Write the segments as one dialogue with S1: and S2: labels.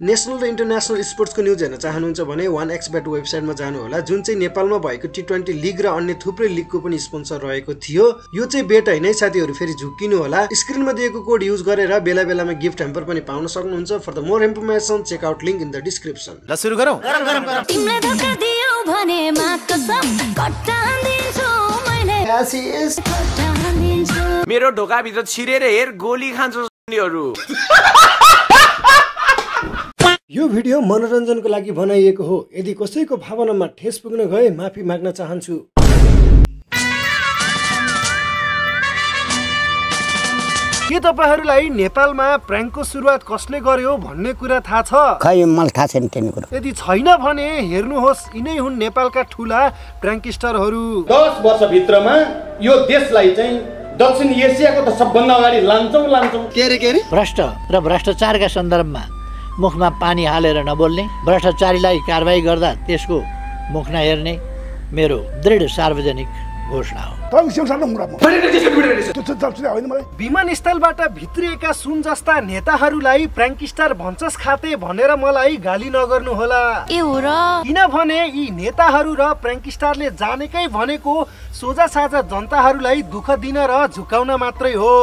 S1: National र international स्पोर्ट्सको news हेर्न चाहनुहुन्छ भने वान एक्स ब्याट वेबसाइटमा जानुहोला। जुन चाहिँ नेपालमा भएको टी ट्वेन्टी लिग र अन्य थुप्रै लिगको पनि स्पोन्सर रहेको थियो यो चाहिँ बेट होइन। है साथीहरू फेरि झुक्किनु होला स्क्रिनमा दिएको कोड युज गरेर बेला बेलामा गिफ्ट ह्याम्पर पनि पाउन सक्नुहुन्छ। For the more information check out link in the description
S2: ल सुरु गरौँ।
S3: तिमीलाई धोका दियो भने माग कसम कट्टान दिन्छु मैले। कट्टान दिन्छु।
S2: मेरो ढोकाभित्र छिरेर हेर गोली खान्छ
S1: यो भिडियो मनोरञ्जनको लागि बनाइएको हो। यदि कसैको भावनामा ठेस पुग्न गए माफी माग्न चाहन्छु। के तपाईँहरूलाई नेपालमा प्र्याङ्कको सुरुवात कसले गर्यो भन्ने कुरा थाहा छ?
S4: खै मलाई थाहा छैन त्यही कुरो।
S1: यदि छैन भने हेर्नुहोस् यिनै हुन् नेपालका ठुला प्र्याङ्किस्टरहरू
S5: दस वर्षभित्रमा यो देशलाई चाहिँ दक्षिण एसियाको त सबभन्दा अगाडि लान्छौँ लान्छौँ।
S6: भ्रष्ट र भ्रष्टाचारका सन्दर्भमा। मुखमा पानी हालेर नबोल्ने भ्रष्टाचारीलाई कारवाही गर्दा त्यसको मुख नहेर्ने मेरो दृढ सार्वजनिक घोषणा हो।
S1: विमानस्थलबाट भित्रिएका सुन जस्ता नेताहरूलाई प्र्याङ्किस्टर भन्छस् खाते भनेर मलाई गाली नगर्नु होला
S3: ए हो र।
S1: किनभने यी नेताहरू र प्र्याङ्किस्टारले जानेकै भनेको सोझा साझा जनताहरूलाई दुःख दिन र झुकाउन मात्रै हो।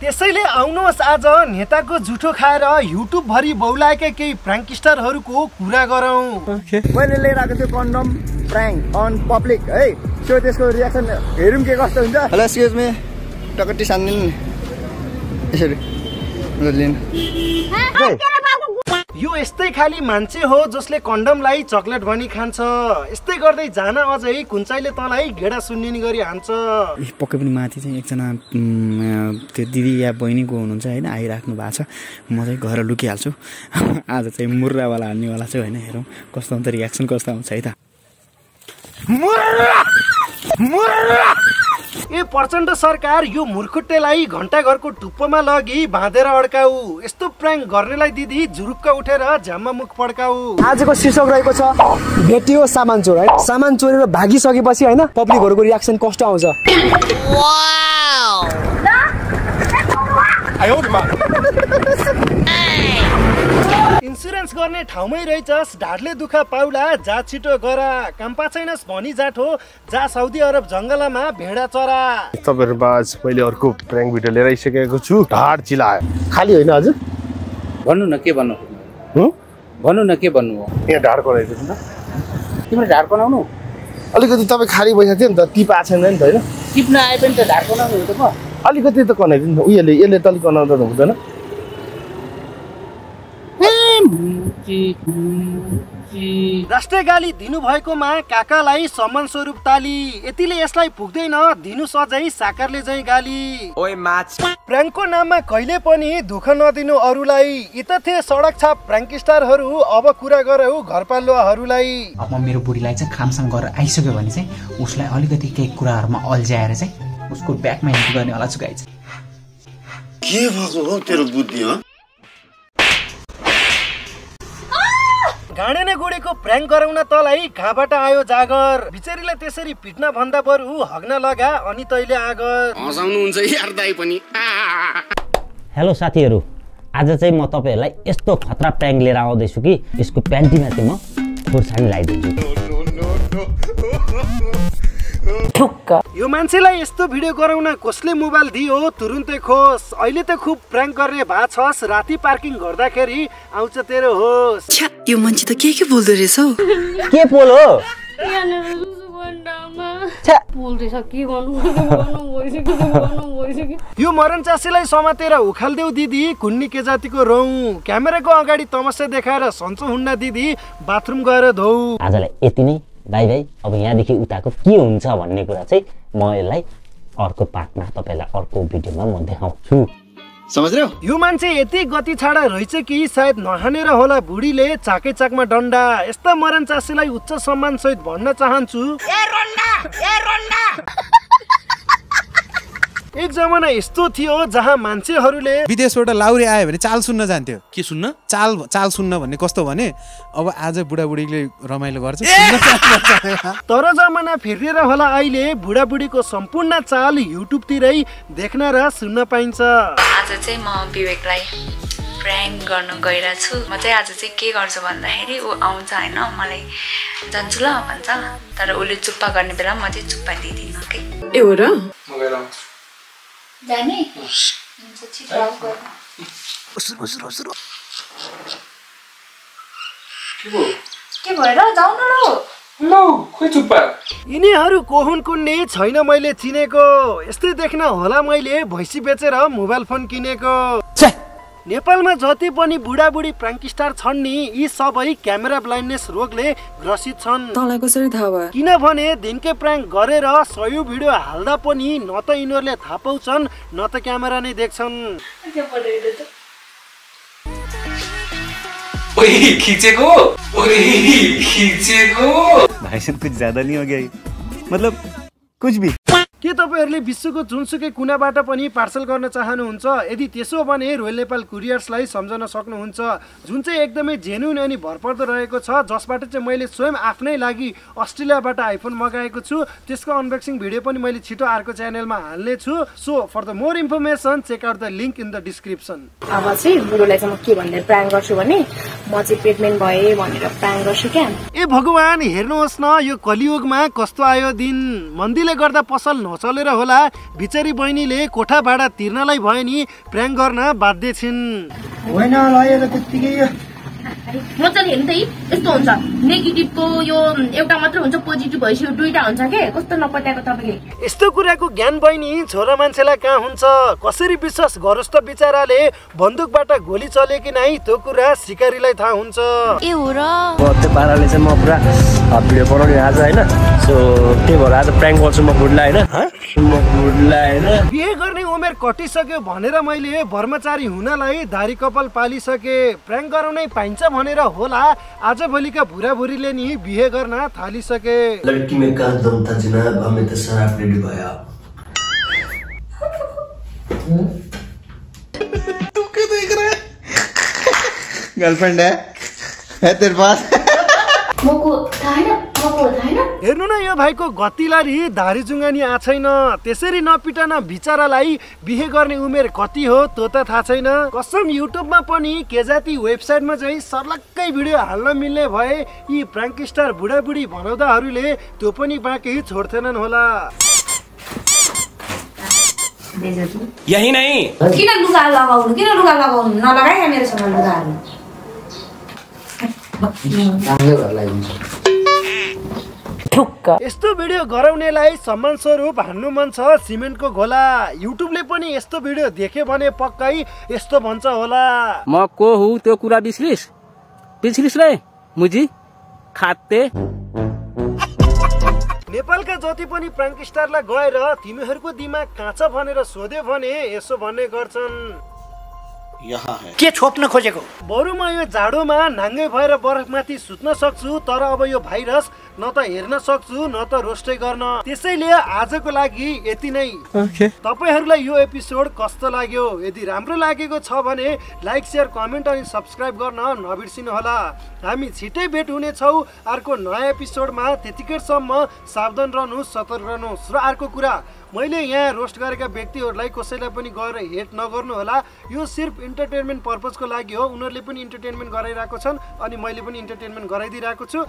S1: त्यसैले आउनुहोस् आज नेताको जुठो खाएर युट्युब भरि बौलाएका केही प्र्याङ्किस्टरहरूको कुरा गरौँ।
S7: मैले लिएर आएको थियो कन्डम प्र्याङ्क अन पब्लिक है? सो त्यसको रियाक्सन हेरौँ के कस्तो हुन्छ। हेलो एक्सक्युज मी टकटी सानिदिनु नि। यसरी। लिनु।
S1: यो यस्तै खाली मान्छे हो जसले कन्डमलाई चक्लेट भनी खान्छ। यस्तै गर्दै जान अझै कुन्चाइले तँलाई गेडा सुन्निने गरी हान्छ
S8: पक्कै पनि माथि चाहिँ एकजना त्यो दिदी या बहिनीको हुनुहुन्छ होइन आइराख्नु भएको छ। म चाहिँ घर लुकिहाल्छु। आज चाहिँ मुर्रावाला हान्नेवाला चाहिँ होइन हेरौँ। कस्तो हुन्छ रियाक्सन कस्तो आउँछ है त।
S1: ए प्रचण्ड सरकार यो मुर्खुट्टेलाई घन्टाघरको टुप्पोमा लगी बाँधेर अड्काउ यस्तो प्र्याङ्क गर्नेलाई दिदी झुरुक्क उठेर झ्याममा मुख पड्काउ
S7: आजको शीर्षक रहेको छ भेटियो सामान चोर है? सामान चोरेर भागिसकेपछि होइन पब्लिकहरूको रियाक्सन कस्तो आउँछ।
S1: इन्सुरेन्स गर्ने ठाउँमै रहेछस्। ढाडले दुःख पाउला जा छिटो गर। काम छैनस् भनी जाठो। जा साउदी अरब जङ्गलमा भेडा चरा।
S5: तपाईँहरूमा आज मैले अर्को प्र्याङ्क भिडियो लिएर आइसकेको छु। ढाड चिलायो खालि होइन हजुर?
S9: भन्नु न के भन्नु?
S5: हुँ?
S9: भन्नु न के भन्नु हो?
S5: यहाँ ढाड कराइदिनु नि। त
S9: तिम्रो ढाड बनाउनु?
S5: अलिकति तपाईँ खाली बैठा थियो नि त टिप आएको छैन नि त होइन।
S9: टिप्न आए पनि त ढाड बनाउनु हो त म
S5: अलिकति त कनाइदिनु उयोले यसले त अलिक कनाउँदा त हुँदैन।
S1: राष्ट्रिय गाली दिनुभएकोमा काकालाई सम्मान स्वरूप ताली। यतिले यसलाई पुग्दैन दिनु सजै साकारले चाहिँ गाली।
S2: ओए माछ।
S1: प्र्याङ्कको नाममा कहिले पनि दुःख नदिनु अरूलाई। यी त थिए सडक छाप प्र्याङ्क स्टारहरू अब कुरा गरौ घरपालुवाहरूलाई।
S10: अब मेरो बुढीलाई चाहिँ खामसाङ गरेर आइसक्यो भने चाहिँ उसलाई अलिकति केही कुराहरूमा अल्झाएर चाहिँ उसको ब्याकमा हिट गर्ने होला चुकाइ चाहिँ।
S11: के भएको हो तेरो बुद्धि हो?
S1: घाँडे नै गुडेको प्र्याङ्क गराउन तलाई कहाँबाट आयो जागर? बिचरीलाई त्यसरी पिट्न भन्दा बरु हग्न लगा अनि तैले आगर।
S11: हँसाउनुहुन्छ यार दाई पनि।
S12: हेलो साथीहरू। आज चाहिँ म तपाईँहरूलाई यस्तो खतरा प्याङ लिएर आउँदैछु कि यसको प्यान्टीमाथि म खुर्सानी लगाइदिन्छु
S1: यो मान्छेलाई यस्तो भिडियो गराउन कसले मोबाइल दियो? तुरुन्तै खोस। अहिले त खुब प्र्याङ्क गर्ने भा छस्। राति पार्किङ गर्दाखेरि आउँछ तेरो होस्।
S13: यो मान्छे त के के बोल्दो रहेछ
S12: के पोल हो?
S3: बोल्दैछ के गर्नु? गर्नु? भइसक्यो गर्नु? भइसक्यो।
S1: यो मरण चासीलाई समातेर उखाल्देऊ दिदी। कुन्नी के जातिको रौँ। क्यामेराको अगाडि तमस्या देखाएर सन्चो हुन्न दिदी। बाथरुम गएर धौ
S12: आजलाई यति नै। बाई बाई अब यहाँदेखि उताको के हुन्छ भन्ने कुरा चाहिँ म यसलाई अर्को पार्टमा तपाईँलाई अर्को भिडियोमा म देखाउँछु।
S11: समझ रहे हो?
S1: यो मान्छे यति गति छाडा रहेछ कि सायद नहानेर होला बुढीले चाकै चाकमा डन्डा। यस्ता मरण चासीलाई उच्च सम्मान सहित भन्न चाहन्छु। एक जमाना यस्तो थियो जहाँ मान्छेहरूले
S2: विदेशबाट लाउरे आयो भने चाल सुन्न जान्थ्यो।
S9: के सुन्न?
S2: चाल चाल सुन्न भन्ने कस्तो भने अब आज बुढाबुढीले रमाइलो गर्छ।
S1: तर जमाना फिरिएर होला अहिले बुढाबुढीको सम्पूर्ण चाल युट्युबतिरै देख्न र सुन्न पाइन्छ।
S13: आज चाहिँ म विवेकलाई
S14: प्र्याङ्क गर्नु गइरहेको छु। म चाहिँ आज चाहिँ के गर्छु भन्दाखेरि ऊ आउँछ होइन मलाई जान्छु ल भन्छ। तर उसले चुप्पा गर्ने बेला म चाहिँ चुप्पा दिँदिनँ कि
S13: ए हो र?
S14: जाने? हुन्छ छिटो। के भएर? जाउँ न
S1: यिनीहरू को हुन् कुन्ने छैन मैले चिनेको। यस्तै देख्न होला मैले भैँसी बेचेर मोबाइल फोन किनेको। नेपालमा जति पनि बुढाबुढी प्राङ्क स्टार छन् नि यी सबै क्यामेरा ब्लाइन्डनेस रोगले ग्रसित छन्।
S13: तँलाई कसरी थाहा भयो?
S1: किनभने दिनकै प्र्याङ्क गरेर सयौँ भिडियो हाल्दा पनि न त यिनीहरूले थाहा पाउँछन् न त क्यामेरा नै देख्छन्।
S15: खींचेको? खींचेको?
S8: भाई साहब कुछ ज्यादा नहीं हो गया ये? मतलब कुछ भी।
S1: तपाईँहरूले विश्वको जुनसुकै कुनाबाट पनि पार्सल गर्न चाहनुहुन्छ यदि त्यसो भने रोयल नेपाल कुरियर्सलाई सम्झन सक्नुहुन्छ। जुन चाहिँ एकदमै जेन्युन अनि भरपर्दो रहेको छ जसबाट चाहिँ मैले स्वयं आफ्नै लागि अस्ट्रेलियाबाट आइफोन मगाएको छु त्यसको अनबक्सिङ भिडियो पनि मैले छिटो अर्को च्यानलमा हाल्ने छु so for the more information check out the link in the description
S16: अब चाहिँ बुढोलाई चाहिँ म के भनेर प्लान गर्छु भने म चाहिँ प्रेग्नेन्ट भएँ भनेर प्लान गर्छु क्या।
S1: ए भगवान हेर्नुहोस् न यो कलियुगमा कस्तो आयो दिन। मन्दीले गर्दा पसल नचलेर होला। बिचरी बहिनीले कोठा भाडा तिर्नलाई भयो नि प्र्याङ्क गर्न बाध्य छिन्।
S7: होइन
S16: मजाले हेर्नु त यी यस्तो हुन्छ। नेगेटिभको यो एउटा मात्र हुन्छ पोजिटिभ भएपछि यो दुइटा हुन्छ के? कस्तो नपत्याएको तपाईँले?
S1: यस्तो कुराको ज्ञान बहिनी छोरा मान्छेलाई कहाँ हुन्छ? कसरी विश्वास गरोस् त बिचराले? बन्दुकबाट गोली चल्यो कि नै त्यो कुरा सिकारीलाई थाहा हुन्छ।
S16: ए हो र।
S17: त्यो पाराले चाहिँ म पुरा भिडियो बनाउने आज होइन? सो त्यही भएर आज प्र्याङ्क गर्छु म बुढलाई होइन? म बुढलाई होइन
S1: बिहे गर्ने उमेर कटिसक्यो भनेर मैले ब्रह्मचारी हुनलाई धारी कपाल पालिसके प्र्याङ्क गराउनै पाइन्छ भनेर होला आजभोलिका बुढाबुढीले नि बिहे गर्न थालिसके।
S18: लड़की में का दम था जनाब हमें तो शराब ने डुबाया
S7: तू क्यों देख रहा है? गर्लफ्रेंड है? है तेरे पास?
S16: मको थाहा छैन
S1: हेर्नु न यो भाइको गतिलारी धारी जुङ्गानी आ छैन। त्यसरी नपिटन बिचरालाई बिहे गर्ने उमेर कति हो त्यो त थाहा छैन। कसम युट्युबमा पनि के जाति वेबसाइटमा चाहिँ सर्लक्कै भिडियो हाल्न मिल्ने भए यी प्राङ्क स्टार बुढाबुढी भनाउँदाहरूले त्यो पनि बाँकी छोड्थेनन् होला।
S15: यही नहीं
S19: किन लुगा लगाउनु? किन लुगा लगाउनु? नलगाइ मेरोसँग लुगाहरू।
S1: यस्तो भिडियो गराउनेलाई सम्मान स्वरूप हान्नु मन छ सिमेन्टको घोला। युट्युबले पनि यस्तो भिडियो देख्यो भने पक्कै यस्तो भन्छ होला।
S9: म को हुँ त्यो कुरा बिर्सिलिस् बिर्सिलिस् रे मुजी खाते
S1: नेपालका जति पनि प्राङ्क स्टारलाई गएर तिमीहरूको दिमाग काँच भनेर सोध्यो भने यसो भन्ने गर्छन्।
S6: यहाँ है। के छोप्न खोजेको?
S1: बरु म यो जाडोमा नाङ्गै भएर बरफमाथि सुत्न सक्छु तर अब यो भाइरस न त हेर्न सक्छु न त रोस्टै गर्न। त्यसैले आजको लागि यति नै। तपाईँहरूलाई यो एपिसोड कस्तो लाग्यो यदि राम्रो लागेको छ भने लाइक सेयर कमेन्ट अनि सब्सक्राइब गर्न नबिर्सिनु होला हामी छिटै भेट हुनेछौँ अर्को नयाँ एपिसोडमा। त्यतिकैसम्म सावधान रहनुहोस् सतर्क रहनुहोस् र अर्को कुरा मैले यहाँ रोस्ट गरेका व्यक्तिहरूलाई कसैलाई पनि गएर हेट नगर्नु होला यो सिर्फ इन्टरटेनमेन्ट पर्पजको लागि हो। उनीहरूले पनि इन्टरटेनमेन्ट गराइरहेको छन् अनि मैले पनि इन्टरटेनमेन्ट गराइदिइरहेको छु।